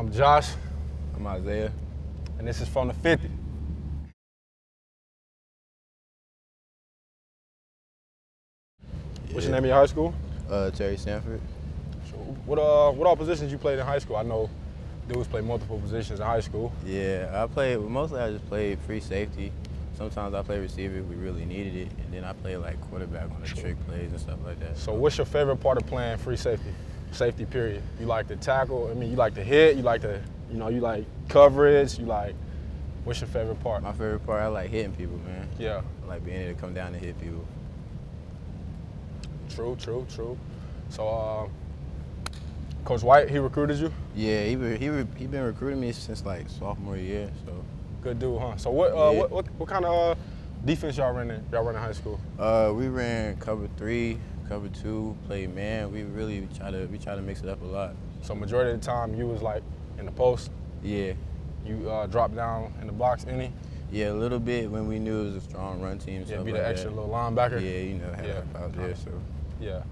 I'm Josh, I'm Isaiah. and this is from the 50. What's your name of your high school? Uh, Terry Sanford. So what uh what all positions you played in high school? I know dudes play multiple positions in high school. Yeah, I played. Mostly, I just played free safety. Sometimes I play receiver if we really needed it, and then I play like quarterback on the trick plays and stuff like that. So what's your favorite part of playing free safety? Safety period. You like to tackle, I mean you like to hit, you like to you know, you like coverage, you like what's your favorite part? My favorite part, I like hitting people, man. Yeah. I like being able to come down and hit people. True, true, true. So uh Coach White, he recruited you? Yeah, he he he been recruiting me since like sophomore year. So Good dude, huh? So what uh Yeah. what, what what kind of uh, defense y'all running y'all running high school? uh, we ran cover three, cover two, played man. We really try to we try to mix it up a lot. So majority of the time you was like in the post, Yeah, you uh dropped down in the box any? yeah, a little bit when we knew it was a strong run team. Yeah, be like the extra that. little linebacker. Yeah, you know, have Yeah. out there. So Yeah.